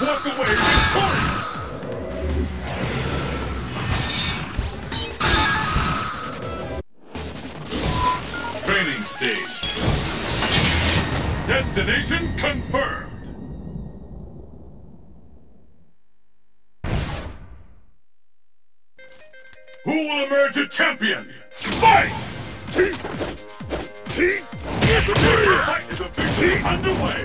walk away! Training stage. Destination confirmed. Who will emerge a champion? Fight! Fight is officially underway.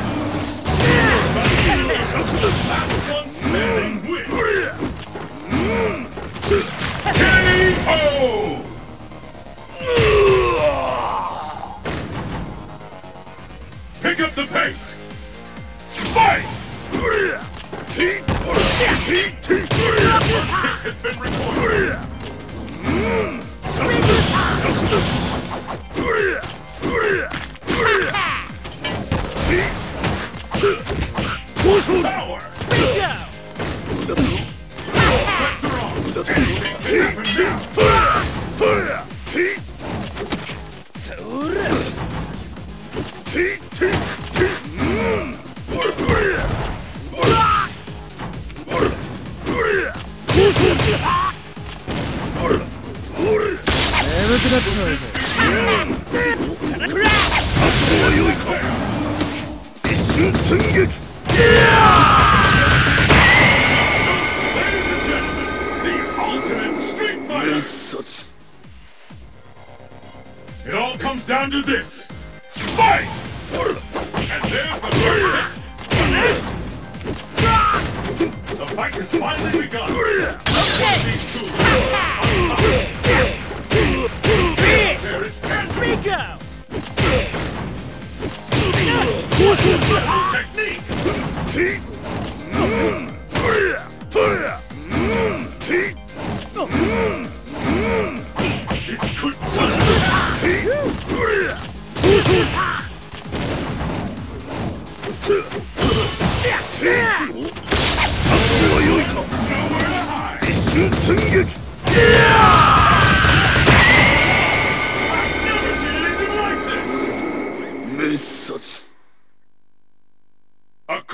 Pick up the pace. Fight! Kick has been 一瞬寸劇 comes down to this. Fight! And there's the hit. The fight has finally begun. These two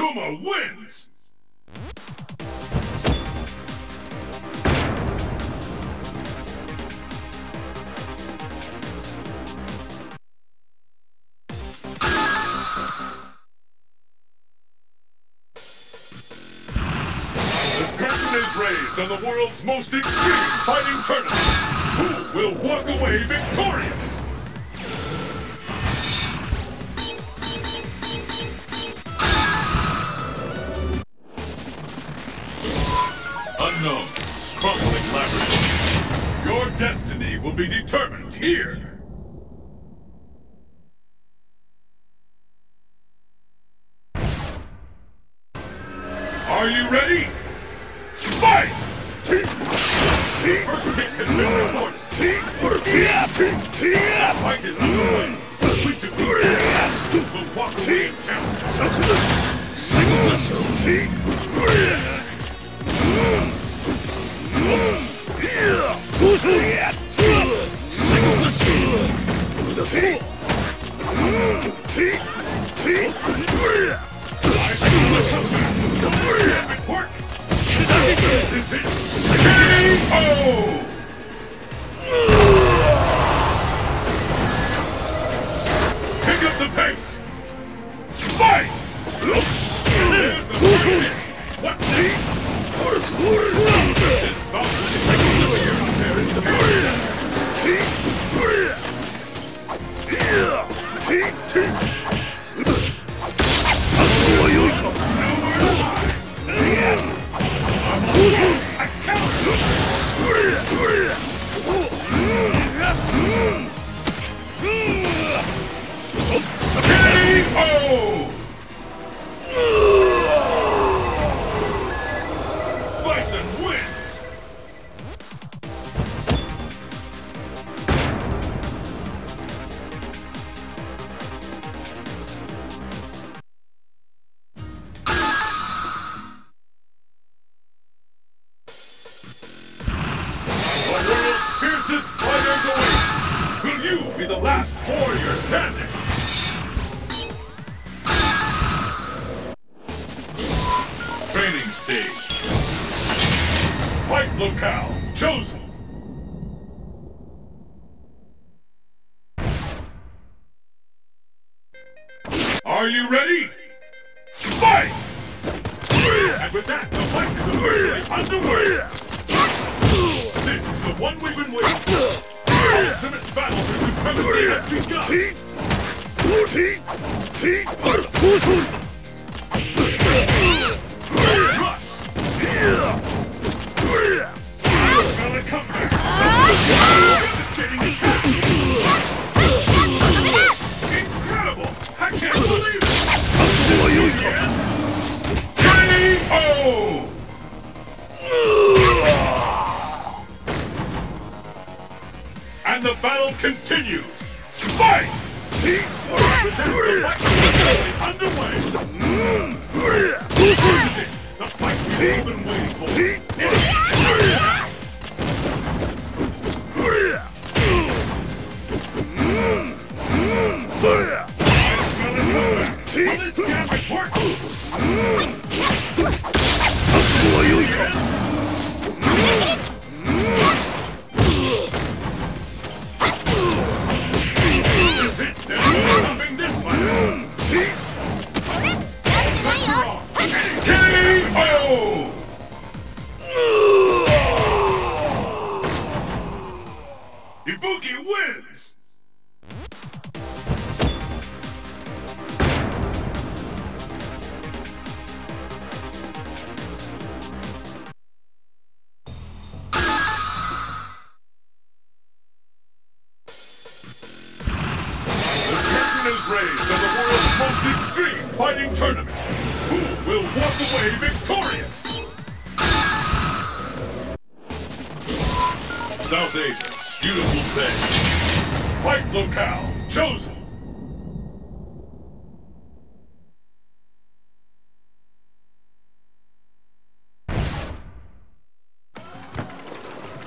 Akuma wins. The curtain is raised on the world's most extreme fighting tournament. Who will walk away victorious? Be determined here. Are you ready? Fight! First hit has been recorded. Fight is underway. Of these will walk away champion? Oh! The world's fiercest fighters await! Will you be the last warrior standing? Training stage. Fight locale chosen. Are you ready? Fight! And with that, the fight is underway! The one we've been waiting for! Ultimate battle for supremacy has begun! Rush! And the battle continues! Fight! The fight we've been waiting for! Smell most extreme fighting tournament. Who will walk away victorious? South Asia, beautiful thing. Fight locale chosen.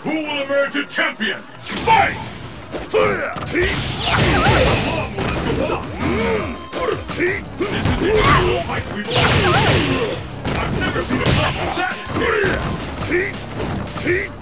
Who will emerge a champion? Fight! How long will this go on? The actual fight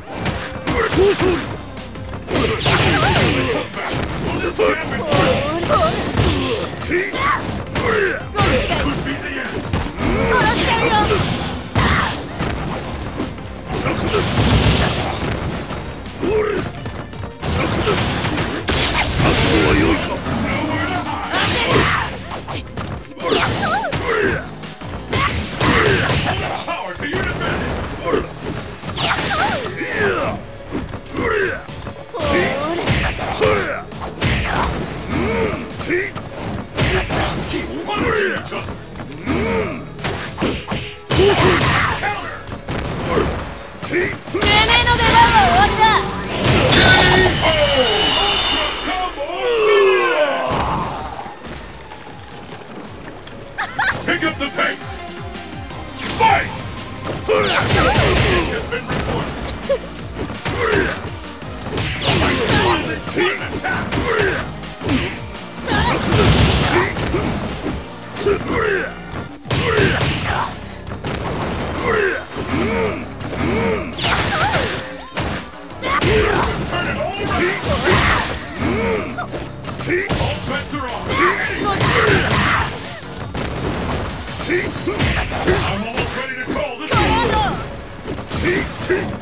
Pick up the pace. Fight! Has been recorded. One attack. I'm almost ready to call this one.